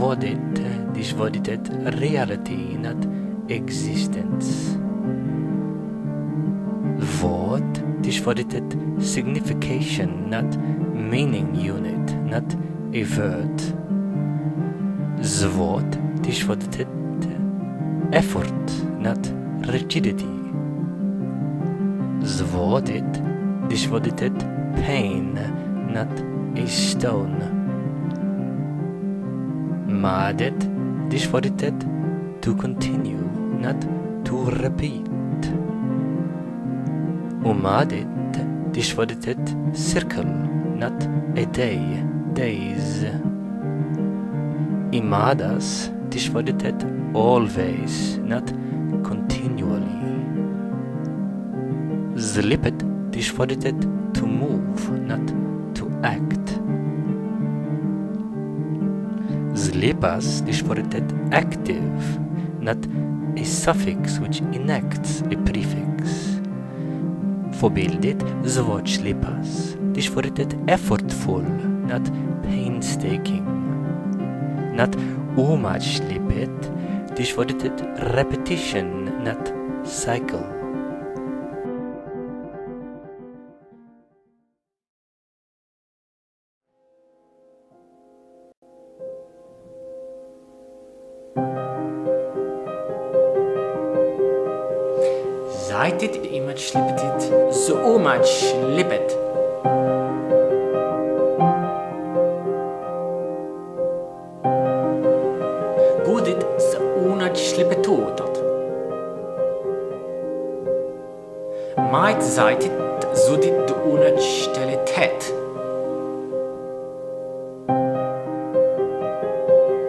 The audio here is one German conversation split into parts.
Vodit, dishvoditet, reality, not existence. Vod, dishvoditet, signification, not meaning unit, not a word. Zvod, dishvoditet, effort, not rigidity. Zvodit, dishvoditet, pain, not a stone. madet, disforitet, to continue, not to repeat. Umadet, disforitet, circle, not a day, days. Imadas, disforitet, always, not continually. Zlippet, disforitet, to move, not to act. Zlipas is active, not a suffix which enacts a prefix. Fobildit zvoċ lipas, tix effortful, not painstaking. Not umaċ lipet, tix repetition, not cycle. Budit sa unach lipetutot. Mait zaitit zudit du unach stelitet.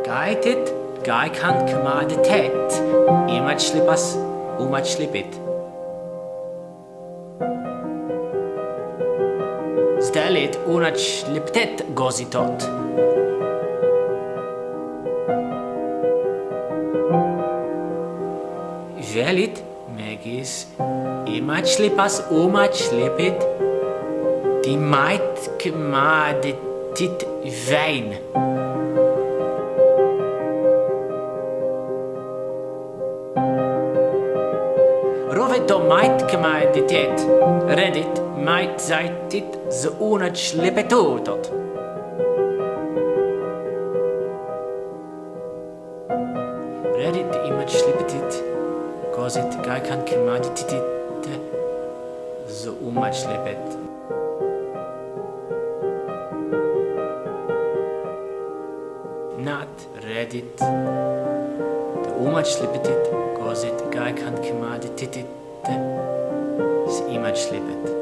Gaitit gaikant kmaditet, imach lipas umach lipit. Stelit unach liptet gozitot. is imaçlipas umaçlepit dimaitgmaditit vein. Rovedomaitgmaditet redit maitzaitit zunaçlepetutot. gazetteler kan kırmacı tititte zoomaç lebet. Not Reddit. The umač lepetit gazet, kaj kan kemadi titit, se imač lepet.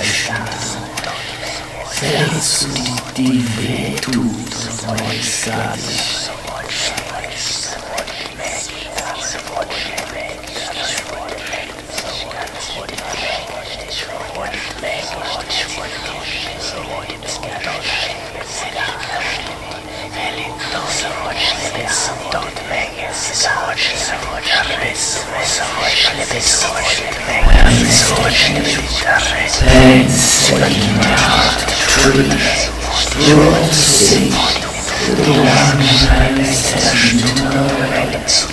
Fleisches, selbst du die wehtut, sollst gar nicht. Don't make it.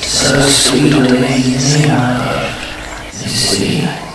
so sweetly you. see